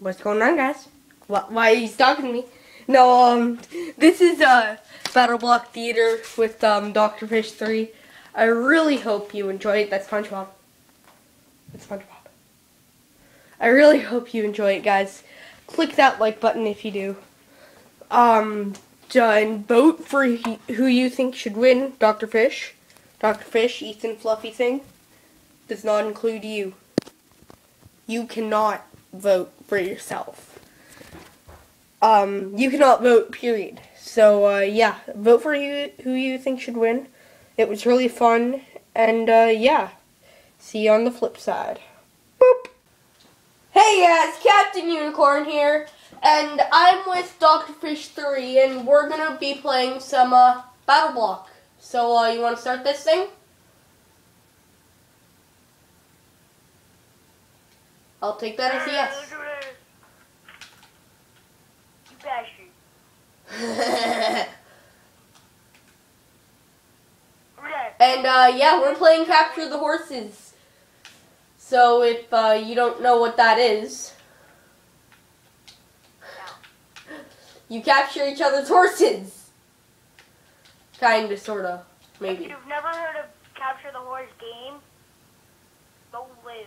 What's going on, guys? Wh- Why are you talking to me? No, um, this is uh, Battle Block Theater with um, Dr. Fish 3. I really hope you enjoy it. That's SpongeBob. That's SpongeBob. I really hope you enjoy it, guys. Click that like button if you do. Um, and vote for who you think should win, Dr. Fish. Dr. Fish, Ethan Fluffy thing does not include you. You cannot vote for yourself. Um, you cannot vote, period. So, uh, yeah, vote for who, who you think should win. It was really fun, and, uh, yeah. See you on the flip side. Boop! Hey guys, Captain Unicorn here, and I'm with Dr. Fish 3, and we're gonna be playing some, uh, Battle Block. So, uh, you wanna start this thing? I'll take that as a yes. And uh, yeah, we're playing Capture the Horses. So if uh, you don't know what that is, you capture each other's horses. Kinda, sorta, maybe. If maybe. you've never heard of Capture the Horse game, go live.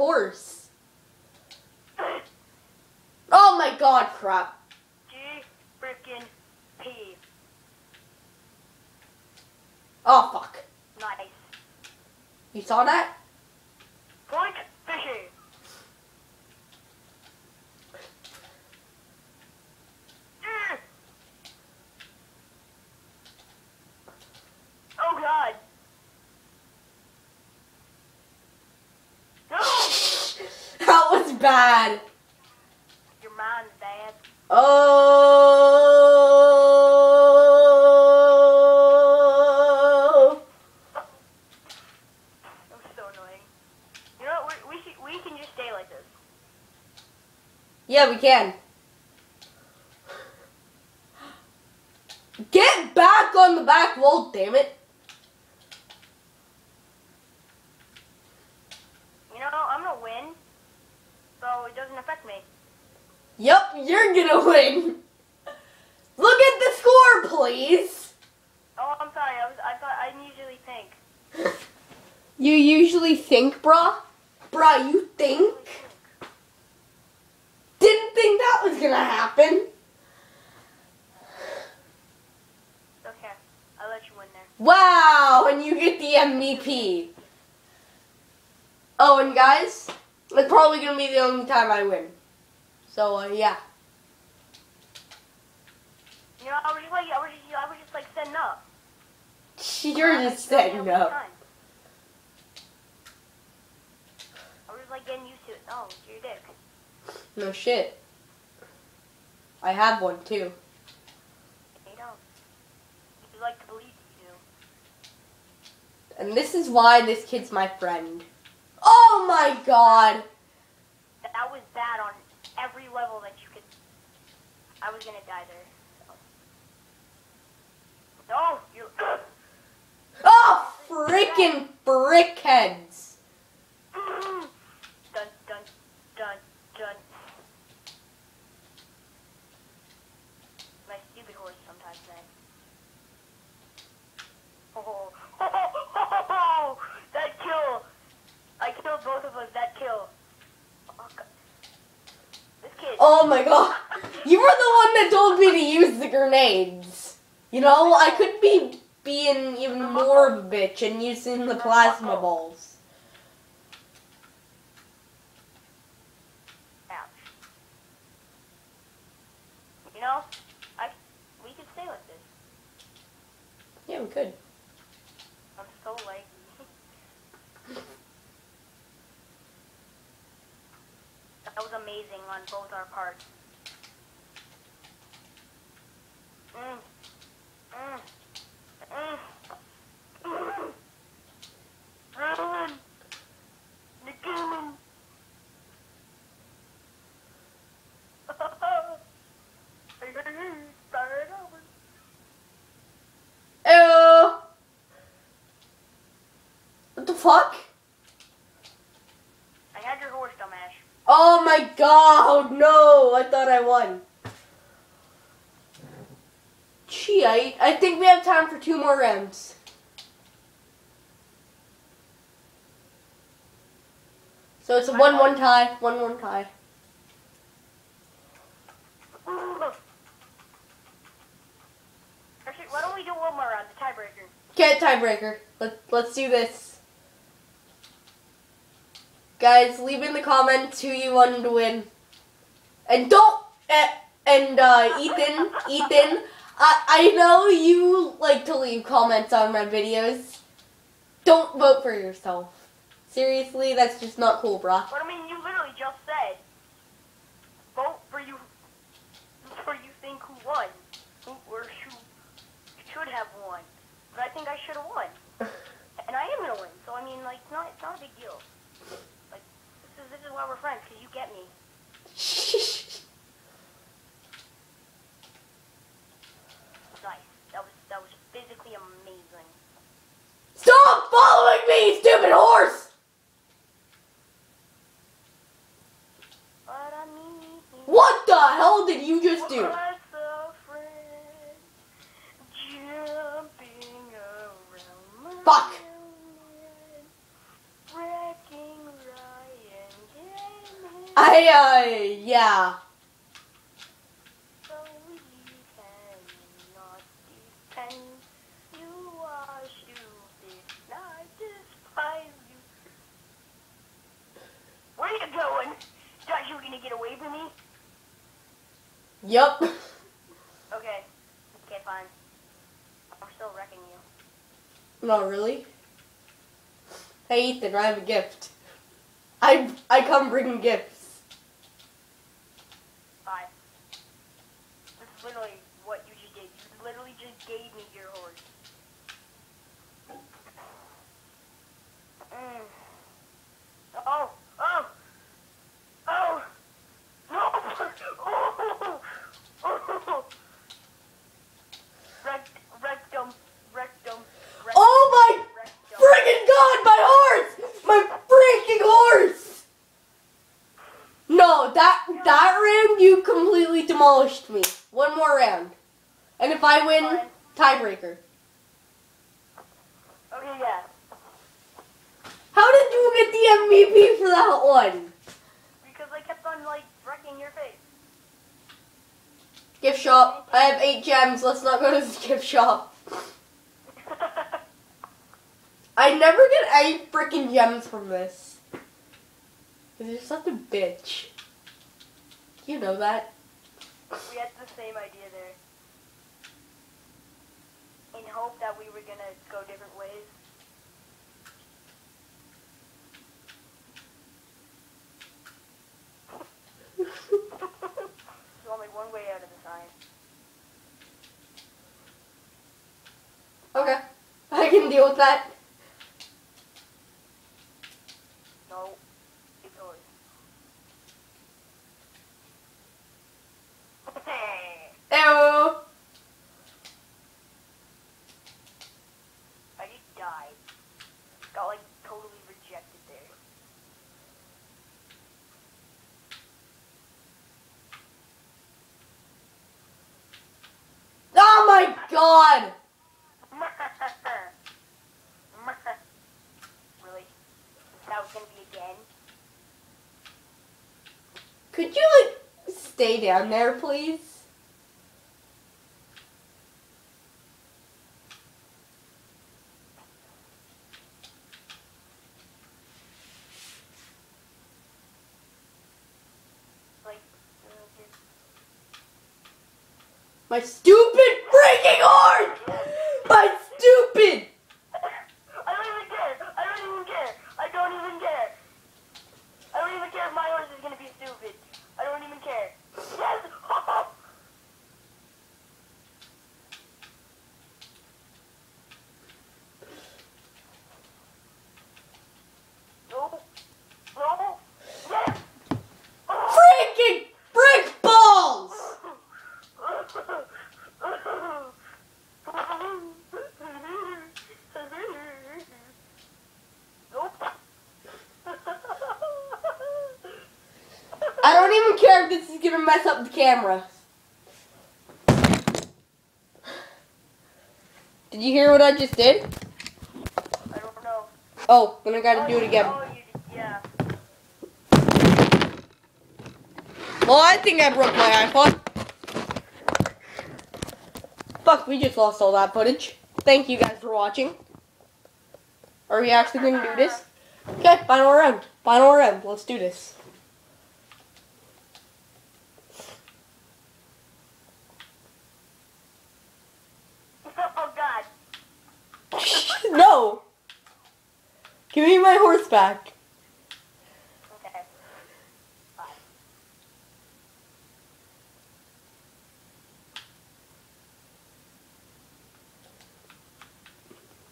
horse. Oh my god, crap. G frickin' P. Oh, fuck. Nice. You saw that? Point, fishy. Mm. Oh god. No! That was bad. Your mind's bad. Oh. That was so annoying. You know what? We, we, should, we can just stay like this. Yeah, we can. Get back on the back wall, damn it. You know, I'm gonna win, so it doesn't affect me. Yep, you're gonna win. Look at the score, please. Oh, I'm sorry. I was. I thought I usually think. You usually think, brah? Brah, you think? Didn't think that was gonna happen. Okay, I'll let you win there. Wow, and you get the MVP. Oh, and guys, it's probably gonna be the only time I win. So, uh, yeah. You know, I was just like, I was just, I was just like setting up. You're I just setting up. time. I was like getting used to it. Oh, it's your dick. No shit. I have one too. You don't. You like to believe you do. And this is why this kid's my friend. Oh my god! That, that was bad on every level that you could. I was gonna die there. No, you. Oh, freaking brickheads! dun dun dun dun. My stupid horse sometimes then. Oh, oh, oh! that kill! I killed both of us. That kill. Oh. This kid. Oh my god! You were the one that told me to use the grenades. You know, I could be being even more bitch and using the plasma balls. Ouch. You know, I we could stay like this. Yeah, we could. I'm so laggy. that was amazing on both our parts. Mm. What the fuck? I had your horse, dumbass. Oh my god, no, I thought I won. Gee, I, I think we have time for two more rounds. So it's a 1-1 tie, 1-1 tie. Actually, why don't we do one more round, the tiebreaker? Get tiebreaker. Let, let's do this. Guys, leave in the comments who you wanted to win. And don't, uh, and uh, Ethan, Ethan, I, I know you like to leave comments on my videos. Don't vote for yourself. Seriously, that's just not cool, brah. But I mean, you literally just said, vote for you, for you think who won, who or who should have won. But I think I should have won, and I am gonna win. So I mean, like, it's not, it's not a big deal. Like, this is this is why we're friends, cause you get me. Nice. That was that was physically amazing. Stop following me, stupid horse! But I mean, What the hell did you just do? What's a friend jumping around my Fuck. land, wrecking Ryan Gaming, I, uh, yeah. so we cannot depend. You are stupid, I despise you. Where are you going? Thought you were gonna get away from me? Yup. Okay. Okay, fine. I'm still wrecking you. Not really. Hey Ethan, I have a gift. I I come bringing gifts. Five. This is literally what you just did. You literally just gave me your horse. Mm. Oh, oh, oh, no! Oh, oh. Rect, rectum, rectum, rectum. Oh my rectum. god, my horse! My freaking horse! No, that that round you completely demolished me. One more round. And if I win, Fine. tiebreaker. Okay, yeah. How did you get the MVP for that one? Because I kept on, like, wrecking your face. Gift shop. I have eight gems. Let's not go to the gift shop. I never get any freaking gems from this. You're such a bitch. You know that. We had the same idea there. In hope that we were gonna go different ways. There's only one way out of the sign. okay. I can deal with that. No, it's yours. Ew. I just died. Got like totally rejected there. Oh my god. really? That was gonna be again? Could you like stay down there, please? My stupid freaking horse! My stupid! I don't even care. I don't even care. I don't even care. I don't even care if my horse is gonna be stupid. If this is gonna mess up the camera. Did you hear what I just did? I don't know. Oh, then I gotta oh, do it again. Oh, you, yeah. Well, I think I broke my iPod. Fuck, we just lost all that footage. Thank you guys for watching. Are we actually gonna do this? Okay, final round. Final round. Let's do this. Oh God. no! Give me my horse back. Okay. Bye.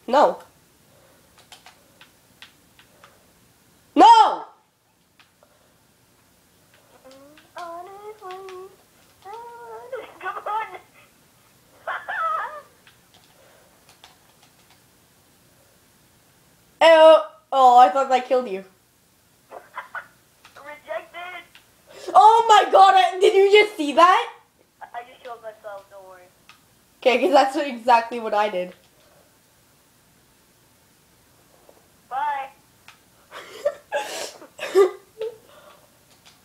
No. No! Honestly, come on. Oh, I killed you. Rejected. Oh my god, I, did you just see that? I just killed myself. Don't worry. Okay, because that's what- exactly what I did. Bye.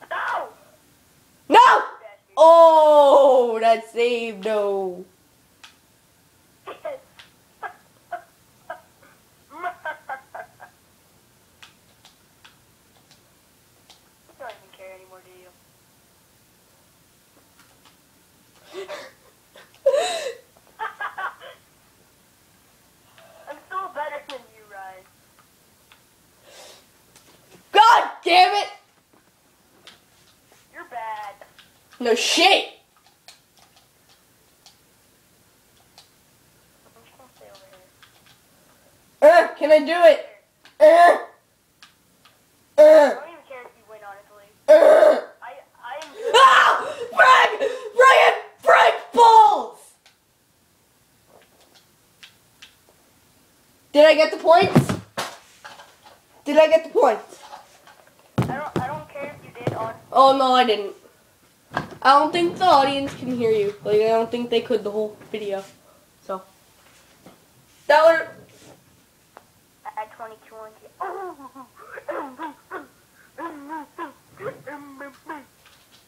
No. no! Oh, that saved, no. You don't even care anymore, do you? I'm still better than you, Ryan. God damn it! You're bad. No shit! I'm just gonna stay over here. Uh, can I do it? Uh, I uh, don't even care if you win, honestly. I I am. Ah! Frank! Frank! Frank balls! Did I get the points? Did I get the points? I don't I don't care if you did on Oh no, I didn't. I don't think the audience can hear you. Like I don't think they could the whole video. So that would. at 22 on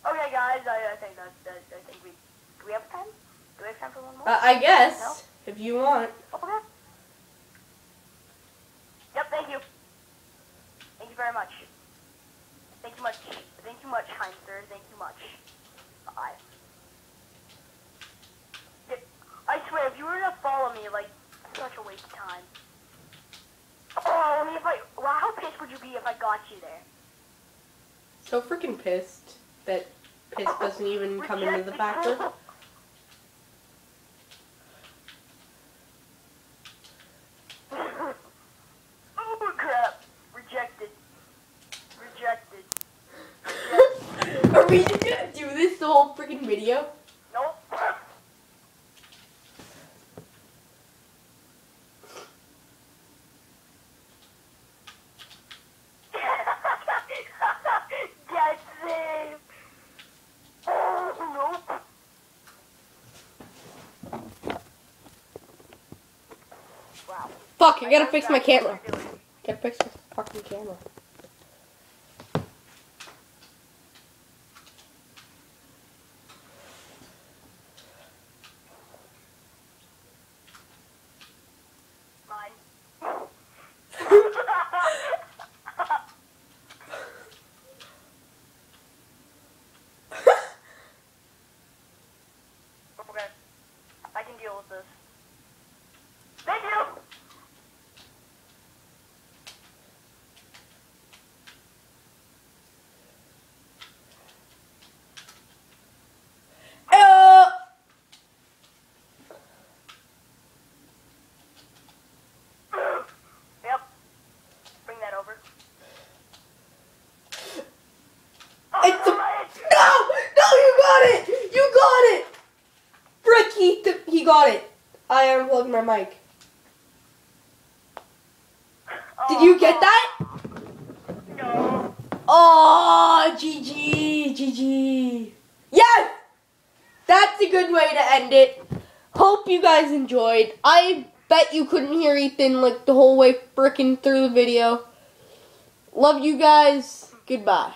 Okay, guys, I, I think that's that. I think we do we have time? Do we have time for one more? Uh, I guess if you want. okay. Yep. Thank you. Thank you very much. Thank you much. Thank you much, sir. Thank you much. I swear, if you were to follow me, like, such a waste of time. Oh, I mean, if I, well, how pissed would you be if I got you there? So freaking pissed that piss doesn't even come into the factor. oh crap! Rejected. Rejected. Rejected. Are we just gonna do this the whole freaking video? Nope. Get safe. Nope. Wow. Fuck! I gotta fix my camera. Gotta fix my fucking camera. Mine. okay. I can deal with this. Thank you! Uh, Yep. Bring that over. It's a- Alright. no! No! You got it! You got it! Frick! He th- he got it. I unplugged my mic. Did you get that? No. Oh, GG, GG. Yes! That's a good way to end it. Hope you guys enjoyed. I bet you couldn't hear Ethan like the whole way freaking through the video. Love you guys. Goodbye.